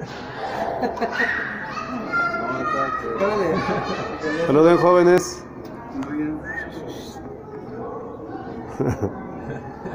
Saluden jóvenes.